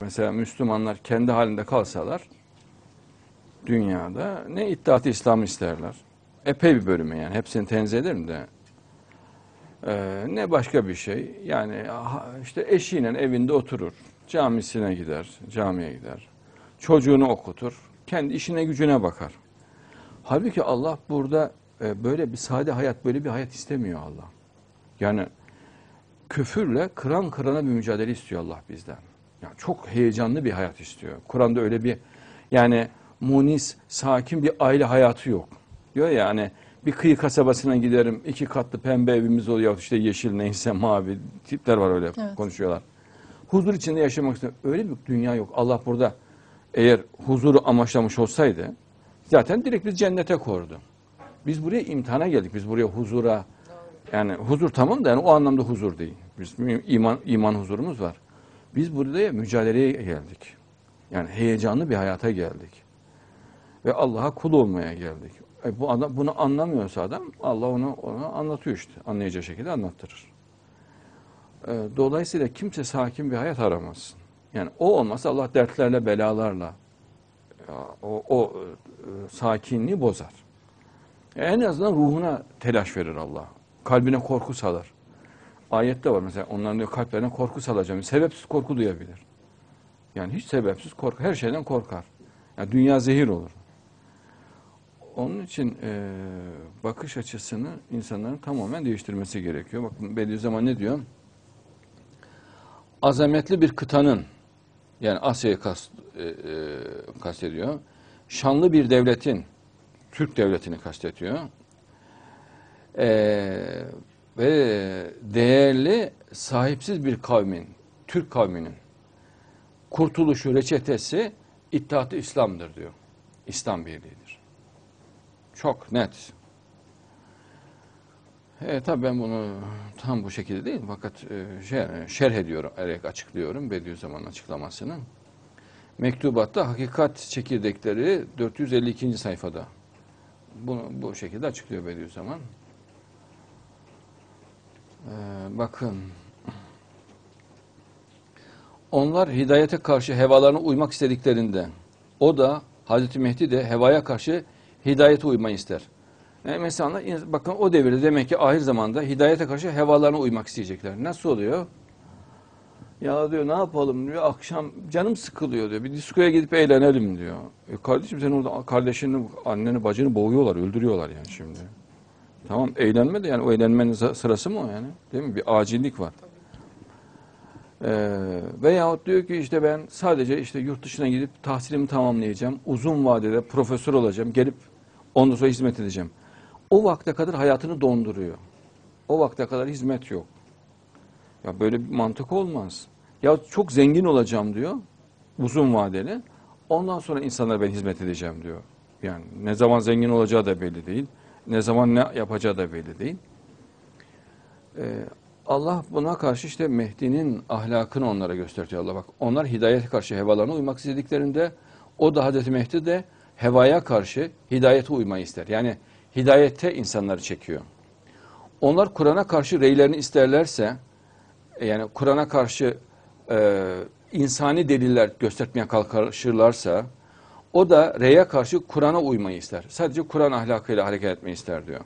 Mesela Müslümanlar kendi halinde kalsalar dünyada ne İttihat-ı İslam isterler. Epey bir bölümü yani. Hepsini tenzih ederim de. Ee, ne başka bir şey. Yani işte eşiyle evinde oturur. Camisine gider, camiye gider. Çocuğunu okutur. Kendi işine gücüne bakar. Halbuki Allah burada e, böyle bir sade hayat, böyle bir hayat istemiyor Allah. Yani küfürle kıran kırana bir mücadele istiyor Allah bizden. Yani çok heyecanlı bir hayat istiyor. Kur'an'da öyle bir yani munis, sakin bir aile hayatı yok. Diyor ya hani bir kıyı kasabasına giderim, iki katlı pembe evimiz oluyor, işte yeşil neyse mavi tipler var öyle Evet. konuşuyorlar. Huzur içinde yaşamak istiyor. Öyle bir dünya yok. Allah burada eğer huzuru amaçlamış olsaydı zaten direkt biz cennete kordu. Biz buraya imtihana geldik. Biz buraya huzura yani huzur tamam da yani o anlamda huzur değil. Biz iman iman huzurumuz var. Biz buraya mücadeleye geldik. Yani heyecanlı bir hayata geldik. Ve Allah'a kul olmaya geldik. E bu adam bunu anlamıyorsa adam Allah onu ona anlatıyor işte. Anlayacağı şekilde anlattırır. E, dolayısıyla kimse sakin bir hayat aramasın. Yani o olmasa Allah dertlerle, belalarla e, o, o e, sakinliği bozar. E, En azından ruhuna telaş verir Allah. Kalbine korku salar. Ayette var mesela onların diyor kalplerine korku salacağım. Sebepsiz korku duyabilir. Yani hiç sebepsiz korku. Her şeyden korkar. Yani dünya zehir olur. Onun için e, bakış açısını insanların tamamen değiştirmesi gerekiyor. Bakın Bediüzzaman ne diyor? Azametli bir kıtanın yani Asya'yı kast, e, e, kastediyor. Şanlı bir devletin Türk devletini kastediyor. Ee, ve değerli sahipsiz bir kavmin, Türk kavminin kurtuluşu reçetesi İttihat-ı İslam'dır diyor. İslam Birliği'dir. Çok net. E, tabii ben bunu tam bu şekilde değil fakat e, şey, şerh ediyorum, erek açıklıyorum Bediüzzaman'ın açıklamasını. Mektubatta hakikat çekirdekleri 452. sayfada. Bunu bu şekilde açıklıyor Bediüzzaman. Ee, bakın. Onlar hidayete karşı hevalarına uymak istediklerinde o da Hazreti Mehdi de hevaya karşı hidayete uymayı ister. Yani mesela bakın o devirde demek ki ahir zamanda hidayete karşı hevalarına uymak isteyecekler. Nasıl oluyor? Ya diyor ne yapalım diyor akşam canım sıkılıyor diyor. Bir diskoya gidip eğlenelim diyor. E kardeşim sen orada kardeşini, anneni, bacını boğuyorlar, öldürüyorlar yani şimdi. Tamam eğlenme de yani o eğlenmenin sırası mı o yani? Değil mi? Bir acillik var. Ee, veyahut diyor ki işte ben sadece işte yurt dışına gidip tahsilimi tamamlayacağım. Uzun vadede profesör olacağım. Gelip ondan sonra hizmet edeceğim. O vakte kadar hayatını donduruyor. O vakte kadar hizmet yok. Ya böyle bir mantık olmaz. Ya çok zengin olacağım diyor. Uzun vadeli. Ondan sonra insanlara ben hizmet edeceğim diyor. Yani ne zaman zengin olacağı da belli değil. Ne zaman ne yapacağı da belli değil. Ee, Allah buna karşı işte Mehdi'nin ahlakını onlara gösteriyor Allah bak. Onlar hidayete karşı hevalarına uymak istediklerinde o da Hazreti Mehdi de hevaya karşı hidayete uymayı ister. Yani hidayete insanları çekiyor. Onlar Kur'an'a karşı reylerini isterlerse e, yani Kur'an'a karşı e, insani deliller göstermeye kalkışırlarsa o da reye karşı Kur'an'a uymayı ister. Sadece Kur'an ahlakıyla hareket etmeyi ister diyor.